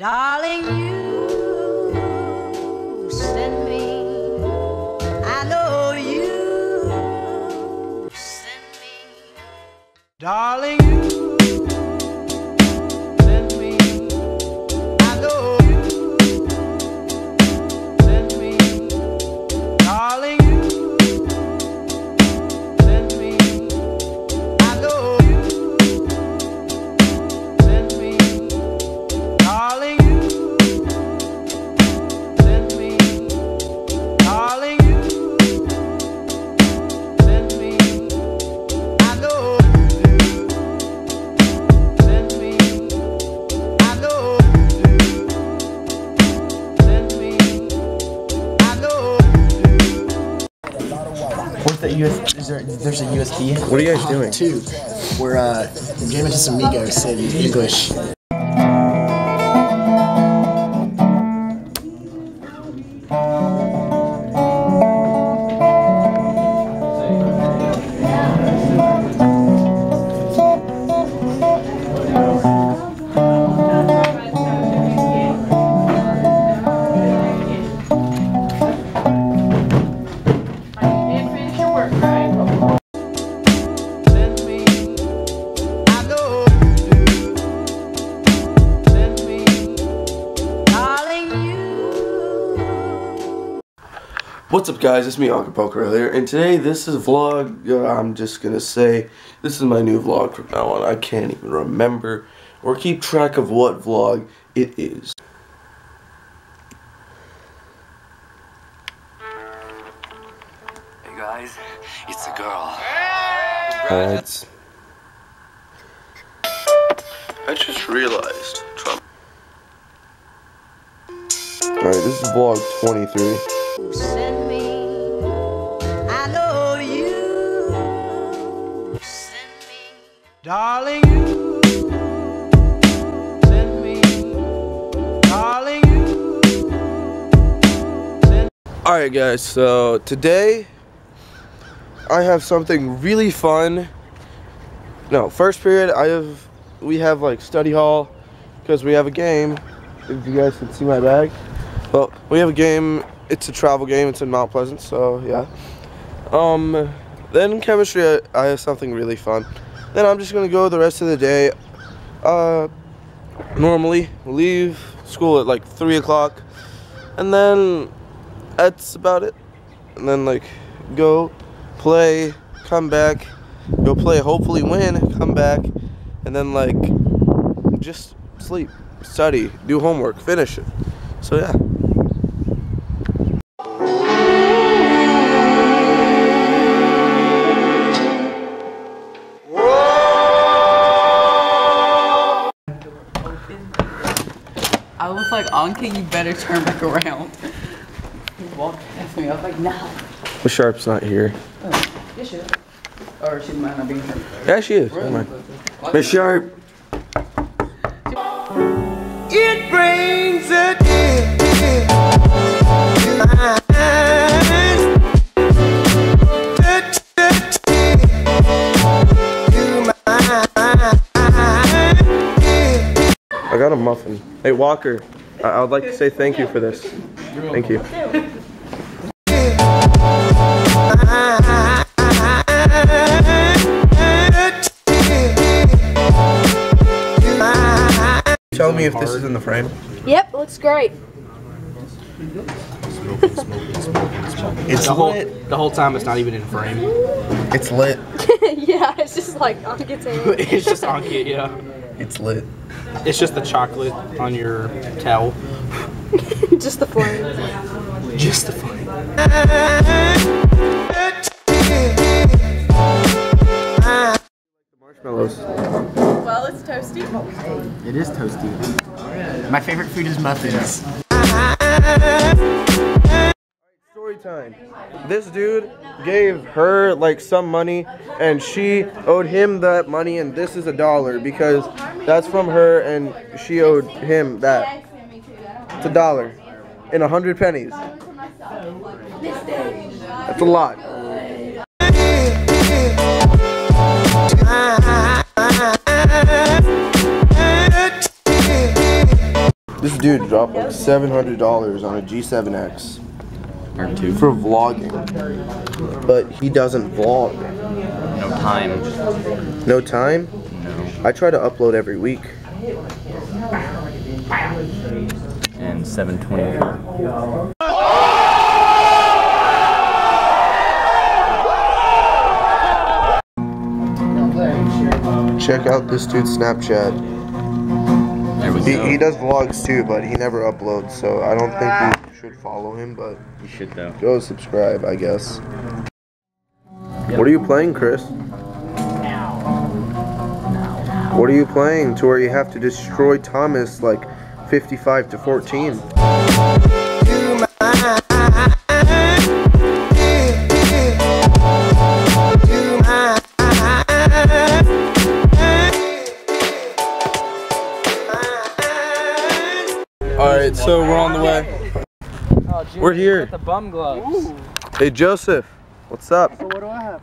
Darling, you send me. I know you send me. Darling, What's that US? Is there? There's a USB. What are you guys doing? Two. We're uh, jamming to some Migos in English. Guys, it's me Aankit Pokhrel here, and today this is a vlog, I'm just gonna say, this is my new vlog from now on, I can't even remember or keep track of what vlog it is. Hey guys, it's a girl. Alright. I just realized Trump. Alright, this is vlog 23. Darling, you. Send me. Darling, you. Send Alright guys, so today I have something really fun. No, first period I have we have like study hall because we have a game. If you guys can see my bag. Well, we have a game. It's a travel game. It's in Mount Pleasant, so yeah. Um then chemistry I, I have something really fun. Then I'm just gonna go the rest of the day. Uh normally leave school at like three o'clock and then that's about it. And then like go play, come back, go play, hopefully win, come back, and then like just sleep, study, do homework, finish it. So yeah. I was like, Anka, you better turn back around. He walked past me. I was like, nah. But Sharp's not here. Oh. Yes, she is. Or she might not be here. Yeah, she is. Miss Sharp. I got a muffin. Hey Walker, I, I would like to say thank you for this. Thank you. Tell me if this is in the frame. Yep, looks great. It's The whole lit. the whole time it's not even in frame. It's lit. yeah, it's just like on guitar. it's just on kit, yeah. It's lit. It's just the chocolate on your towel. just the flame. Just the fun. Marshmallows. Well, it's toasty. It is toasty. My favorite food is muffins. Time. This dude gave her like some money and she owed him that money and this is a dollar because that's from her and she owed him that. It's a dollar in a hundred pennies. That's a lot. This dude dropped like seven hundred dollars on a G7X Or two. for vlogging, but he doesn't vlog. No time. No time. No. I try to upload every week. And 720. Check out this dude's Snapchat. There He, he does vlogs too, but he never uploads, so I don't think we ah. should follow him. But You should though. go subscribe, I guess. What are you playing, Chris? What are you playing to where you have to destroy Thomas like 55 to 14? So we're on the way. We're here. The bum gloves. Hey Joseph, what's up? So what do I have?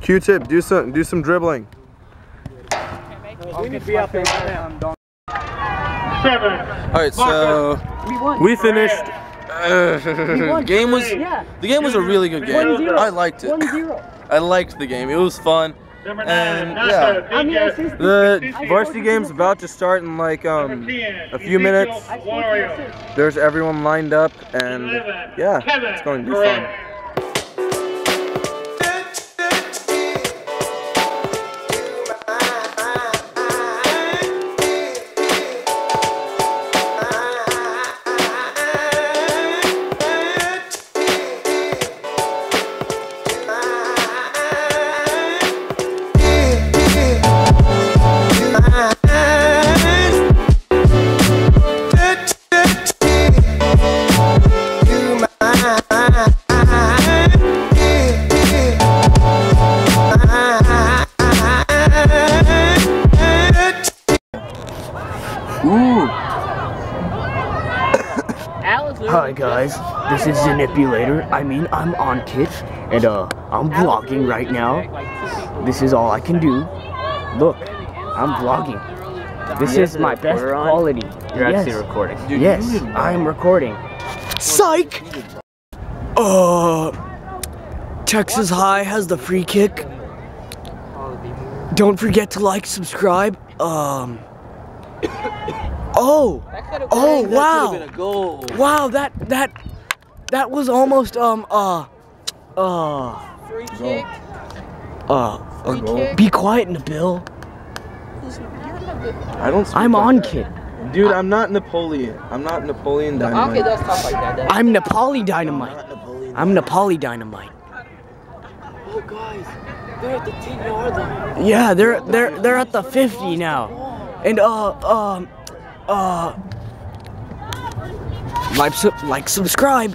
Q-tip, do some do some dribbling. Seven. Alright, so we we finished. Uh, game was yeah. the game was a really good game. I liked it. I liked the game. It was fun. And yeah, the varsity game's about to start in like um a few minutes. There's everyone lined up, and yeah, it's going to be fun. Hi guys, this is Zanipulator. I mean, I'm on Kit, and uh, I'm vlogging right now. This is all I can do. Look, I'm vlogging. This is my best quality. You're yes. actually recording. Yes, I'm recording. Psych! Uh, Texas High has the free kick. Don't forget to like, subscribe. Um. Oh, oh wow, wow that that that was almost um uh uh Free kick. uh. Free kick. Be quiet, Nabil. I don't. speak I'm like on that. Kit. Dude, I'm not Napoleon. I'm not Napoleon Dynamite. Okay, does talk like that. doesn't I'm Nepali Dynamite. I'm Nepali Dynamite. Oh, guys, they're at the 10 yard line. Yeah, they're they're they're at the 50 now and uh um uh, uh like su like subscribe.